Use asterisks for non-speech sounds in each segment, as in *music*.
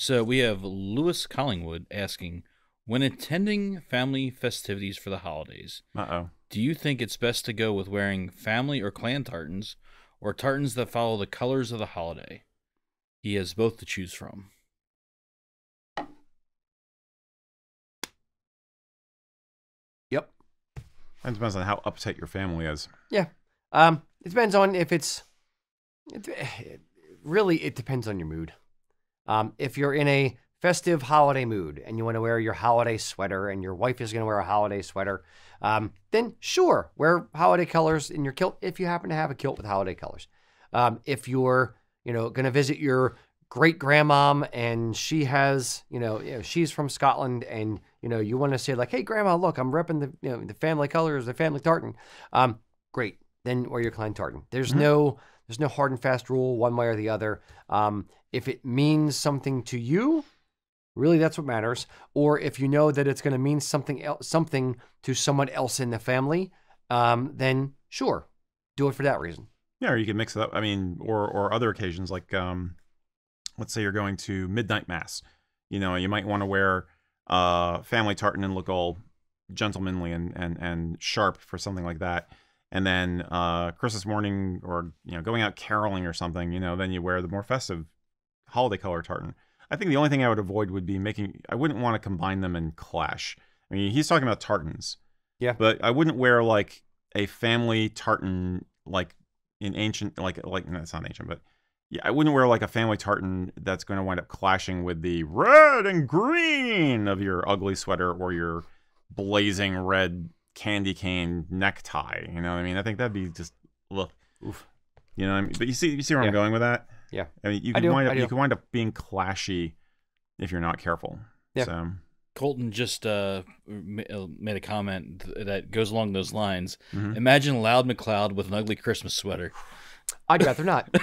So we have Lewis Collingwood asking, when attending family festivities for the holidays, Uh oh. do you think it's best to go with wearing family or clan tartans, or tartans that follow the colors of the holiday? He has both to choose from. Yep. It depends on how uptight your family is. Yeah. Um, it depends on if it's. It, it- really, it depends on your mood. Um, if you're in a festive holiday mood and you want to wear your holiday sweater and your wife is going to wear a holiday sweater, um, then sure, wear holiday colors in your kilt if you happen to have a kilt with holiday colors. Um, if you're, you know, going to visit your great grandmom and she has, you know, you know, she's from Scotland and you know you want to say like, hey grandma, look, I'm repping the you know the family colors, the family tartan. Um, great, then wear your clan tartan. There's Mhm. no there's no hard and fast rule one way or the other. Um, if it means something to you, really that's what matters. Or if you know that it's going to mean something else, something to someone else in the family, um, then sure, do it for that reason. Yeah, or you can mix it up. I mean, or or other occasions like um, let's say you're going to midnight mass. You know, you might want to wear uh family tartan and look all gentlemanly and and and sharp for something like that. And then uh Christmas morning or you know going out caroling or something, you know, then you wear the more festive holiday color tartan. I think the only thing I would avoid would be making. I wouldn't want to combine them and clash. I mean, he's talking about tartans. Yeah. But I wouldn't wear like a family tartan like in ancient like like no, it's not ancient, but yeah, I wouldn't wear like a family tartan that's going to wind up clashing with the red and green of your ugly sweater or your blazing red candy cane necktie. You know what I mean? I think that'd be just look. Oof. You know what I mean? But you see you see where Yeah. I'm going with that? Yeah. I mean, you I can do, wind I up do. you can wind up being clashy if you're not careful. Yeah. So Colton just uh, uh, made a comment that goes along those lines. Mhm. Imagine Loud McLeod with an ugly Christmas sweater. *laughs* I'd rather not. *laughs*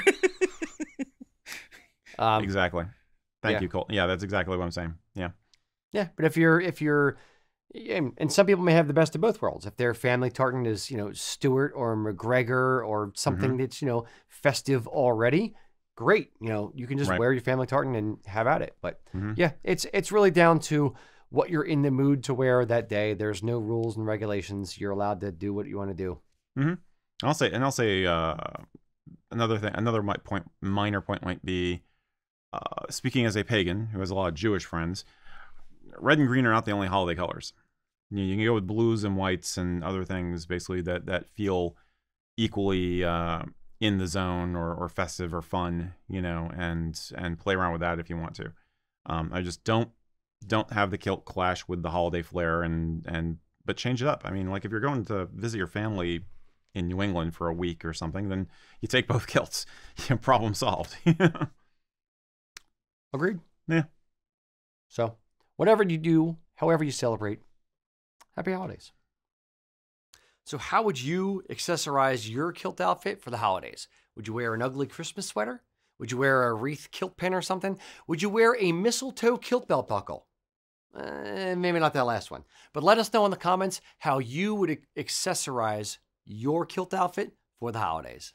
um, exactly. Thank yeah. you, Colt. Yeah, that's exactly what I'm saying. Yeah. Yeah, but if you're if you're and, and some people may have the best of both worlds. If their family tartan is, you know, Stewart or McGregor or something Mm-hmm. that's, you know, festive already, great. You know, you can just Right. wear your family tartan and have at it. But Mhm. yeah, it's it's really down to what you're in the mood to wear that day. There's no rules and regulations. You're allowed to do what you want to do. I'll say, and I'll say uh, another thing. Another point, minor point might be, uh, speaking as a pagan who has a lot of Jewish friends, red and green are not the only holiday colors. You, you can go with blues and whites and other things, basically that that feel equally uh, in the zone or, or festive or fun, you know, and and play around with that if you want to. Um, I just don't don't have the kilt clash with the holiday flair and and but change it up. I mean, like if you're going to visit your family in New England for a week or something, then you take both *laughs* kilts. Problem solved. *laughs* Agreed? Yeah. So, whatever you do, however you celebrate, happy holidays. So, how would you accessorize your kilt outfit for the holidays? Would you wear an ugly Christmas sweater? Would you wear a wreath kilt pin or something? Would you wear a mistletoe kilt belt buckle? Uh, maybe not that last one. But let us know in the comments how you would accessorize your kilt outfit for the holidays.